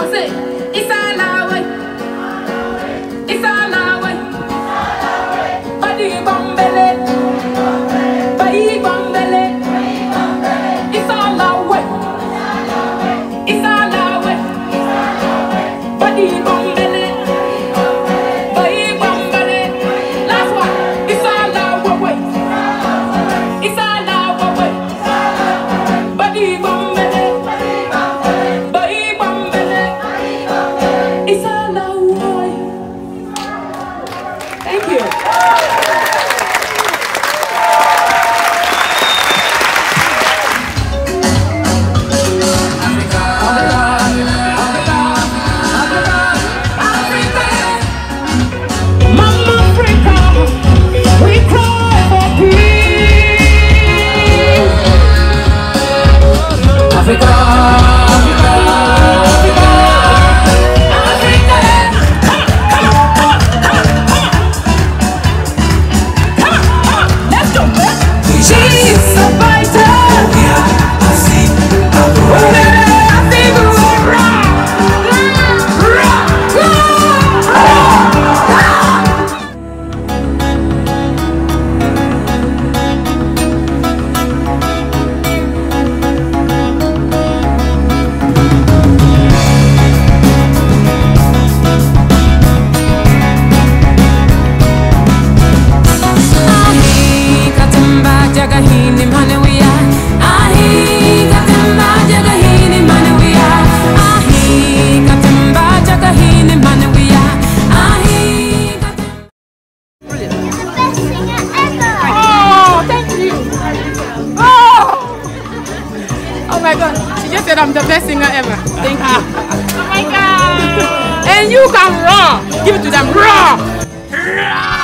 It's our life. My god. She just said I'm the best singer ever. Thank you. Oh my god. And you can raw. Give it to them. Raw.